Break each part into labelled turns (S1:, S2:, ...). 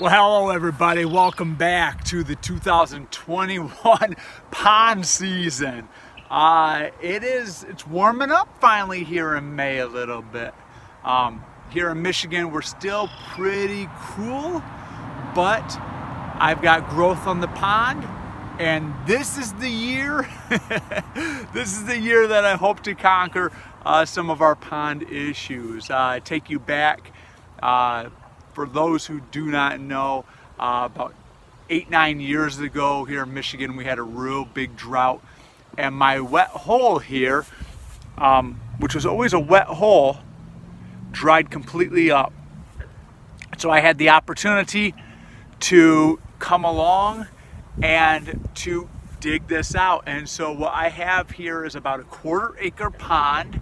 S1: Well, hello everybody. Welcome back to the 2021 pond season. Uh, it is, it's warming up finally here in May a little bit. Um, here in Michigan, we're still pretty cool, but I've got growth on the pond and this is the year, this is the year that I hope to conquer uh, some of our pond issues. Uh, take you back uh, for those who do not know, uh, about eight, nine years ago here in Michigan, we had a real big drought. And my wet hole here, um, which was always a wet hole, dried completely up. So I had the opportunity to come along and to dig this out. And so what I have here is about a quarter acre pond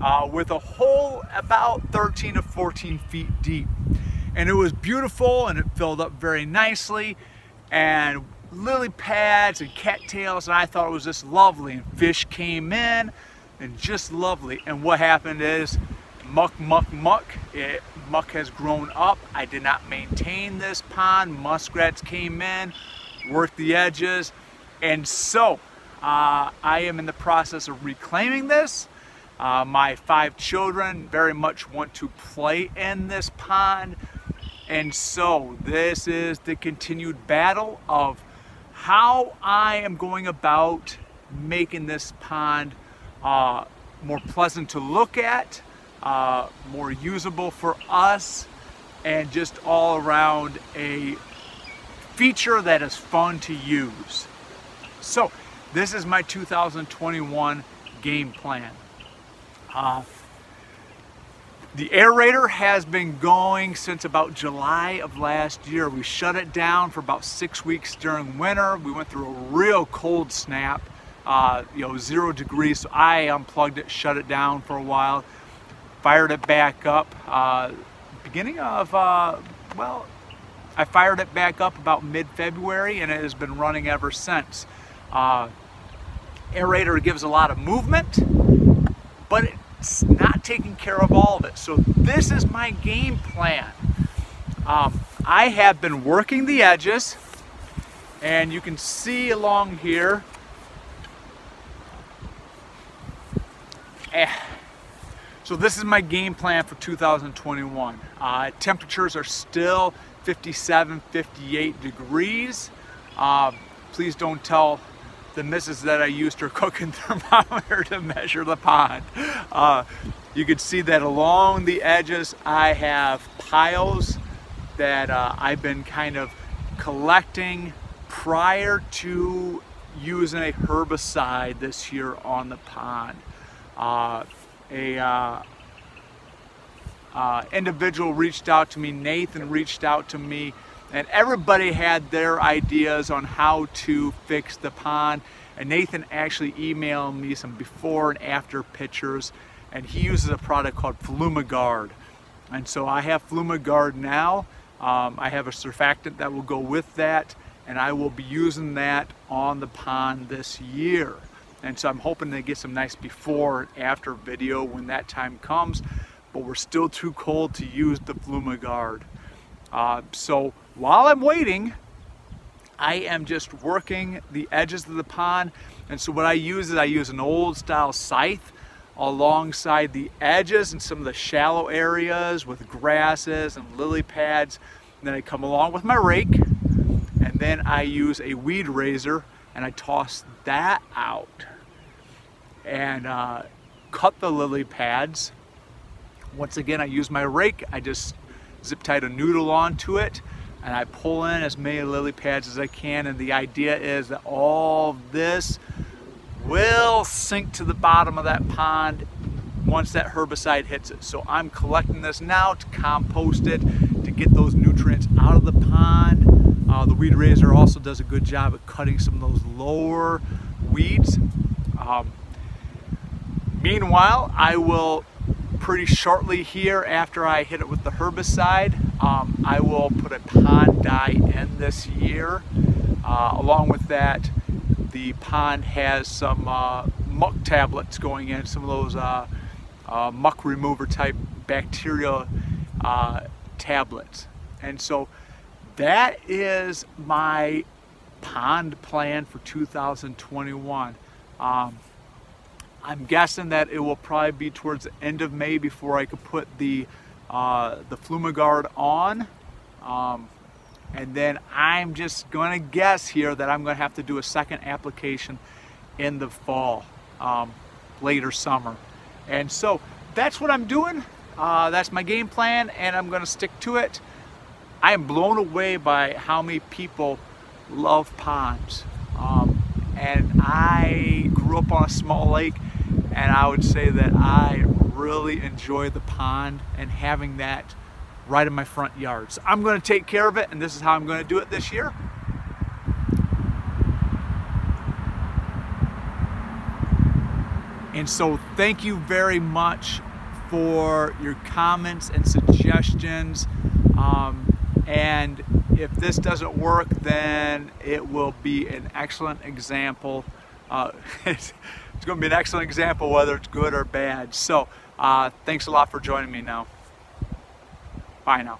S1: uh, with a hole about 13 to 14 feet deep and it was beautiful and it filled up very nicely. And lily pads and cattails and I thought it was just lovely. And fish came in and just lovely. And what happened is muck muck muck it muck has grown up. I did not maintain this pond. Muskrats came in worked the edges. And so uh, I am in the process of reclaiming this. Uh, my five children very much want to play in this pond and so this is the continued battle of how I am going about making this pond uh, more pleasant to look at, uh, more usable for us, and just all around a feature that is fun to use. So this is my 2021 game plan. Uh, the aerator has been going since about July of last year. We shut it down for about six weeks during winter. We went through a real cold snap, uh, you know, zero degrees. So I unplugged it, shut it down for a while, fired it back up. Uh, beginning of, uh, well, I fired it back up about mid-February and it has been running ever since. Uh, aerator gives a lot of movement, but it not taking care of all of it. So this is my game plan. Um, I have been working the edges and you can see along here eh. so this is my game plan for 2021 uh, temperatures are still 57 58 degrees uh, please don't tell the missus that I used her cooking thermometer to measure the pond. Uh, you can see that along the edges I have piles that uh, I've been kind of collecting prior to using a herbicide this year on the pond. Uh, a uh, uh, individual reached out to me, Nathan reached out to me and everybody had their ideas on how to fix the pond. And Nathan actually emailed me some before and after pictures. And he uses a product called Flumigard and so I have Flumigard now. Um, I have a surfactant that will go with that. And I will be using that on the pond this year. And so I'm hoping to get some nice before and after video when that time comes. But we're still too cold to use the Flumigard uh, so while I'm waiting, I am just working the edges of the pond. And so what I use is I use an old style scythe alongside the edges and some of the shallow areas with grasses and lily pads. And then I come along with my rake and then I use a Weed Razer and I toss that out and uh, cut the lily pads. Once again, I use my rake. I just zip tied a noodle onto it and I pull in as many lily pads as I can and the idea is that all this will sink to the bottom of that pond once that herbicide hits it. So I'm collecting this now to compost it, to get those nutrients out of the pond. Uh, the Weed Razer also does a good job of cutting some of those lower weeds. Um, meanwhile, I will pretty shortly here after I hit it with the herbicide. Um, I will put a pond dye in this year. Uh, along with that, the pond has some uh, muck tablets going in, some of those uh, uh muck remover type bacteria uh, tablets. And so that is my pond plan for 2021. Um, I'm guessing that it will probably be towards the end of May before I could put the uh, the Flumigard on. Um, and then I'm just going to guess here that I'm going to have to do a second application in the fall, um, later summer. And so that's what I'm doing. Uh, that's my game plan and I'm going to stick to it. I am blown away by how many people love ponds. Um, and I grew up on a small lake and I would say that I really enjoy the pond and having that right in my front yard. So I'm going to take care of it and this is how I'm going to do it this year. And so thank you very much for your comments and suggestions. Um, and if this doesn't work, then it will be an excellent example. Uh, it's going to be an excellent example whether it's good or bad. So uh, thanks a lot for joining me now. Bye now.